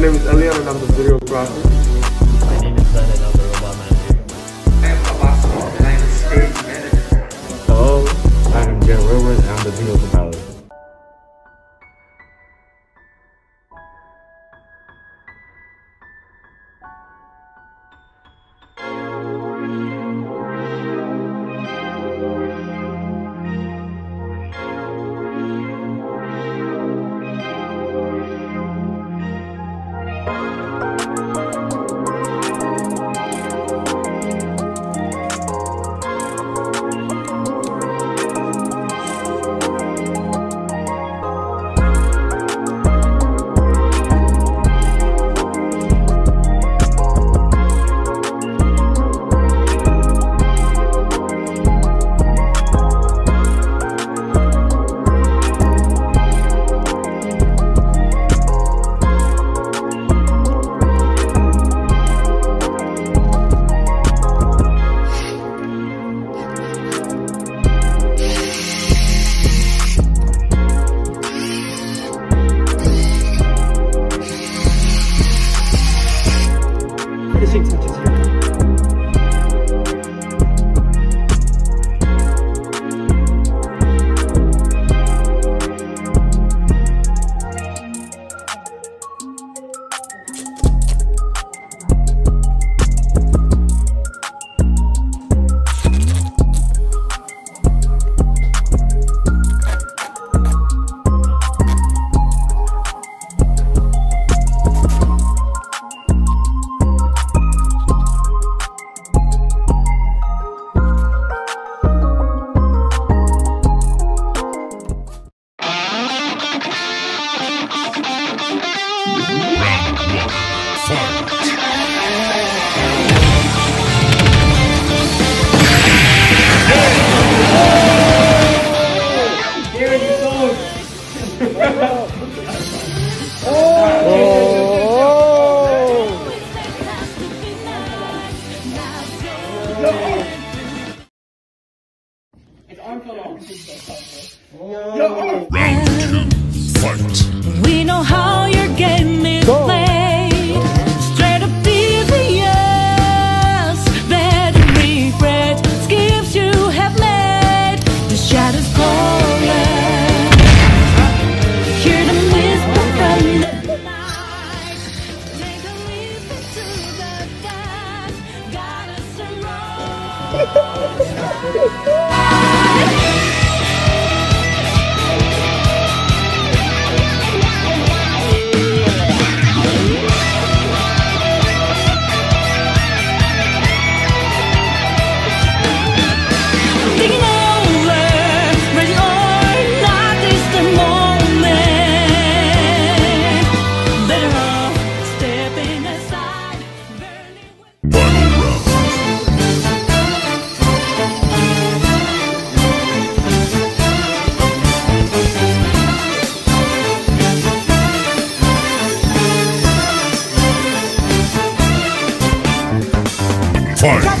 name is Elian and I'm the videographer. My name is Ben and I'm the robot manager. I am Abbas and I am a stage manager. Hello, I am Jan Wilbur and I'm the video pilot. Round two, fight. We know how your game is played. Straight up devious, bad regret, schemes you have made. The shadows calling. Hear them whisper from the night. Take a leap into the dark. Got us wrong. Fight. Run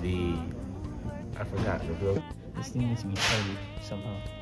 the I forgot the real. This thing needs to be tired somehow.